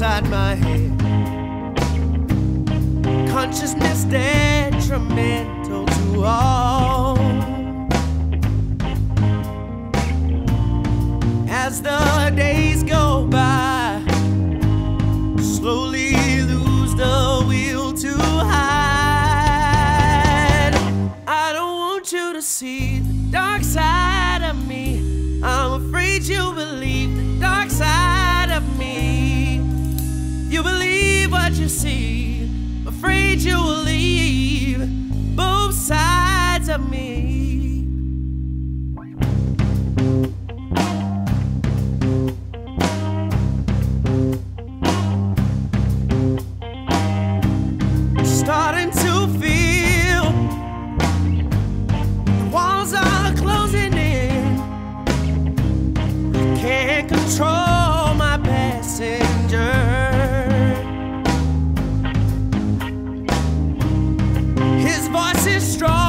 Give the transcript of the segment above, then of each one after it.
inside my head. Consciousness detrimental to all. As the days go by, slowly lose the will to hide. I don't want you to see the dark side of me. I'm afraid you believe you see. Afraid you will leave both sides of me. Starting to feel the walls are closing in. I can't control. strong.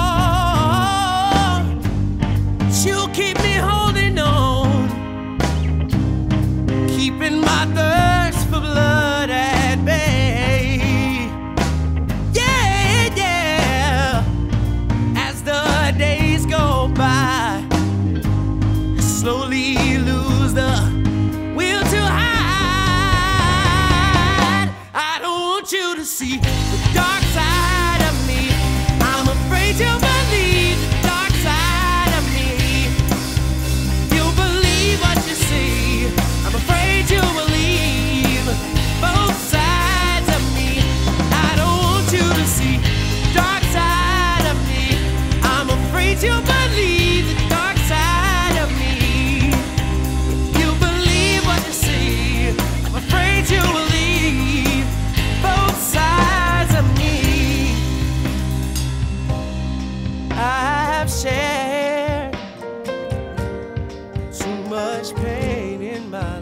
much pain in my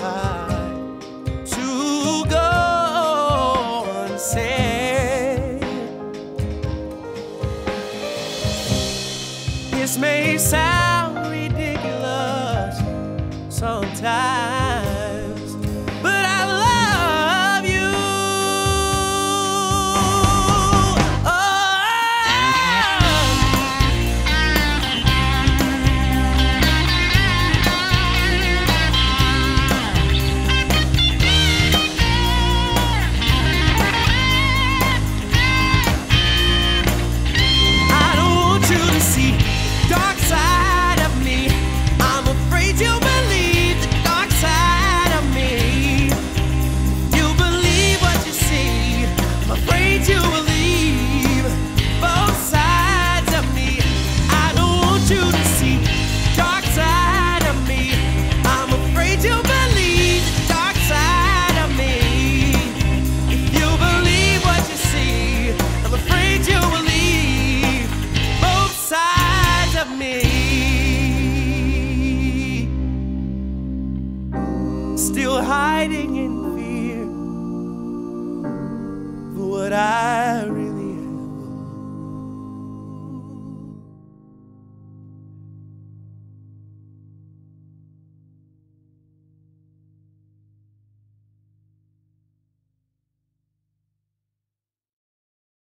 life to go unsaid. This may sound ridiculous sometimes. hiding in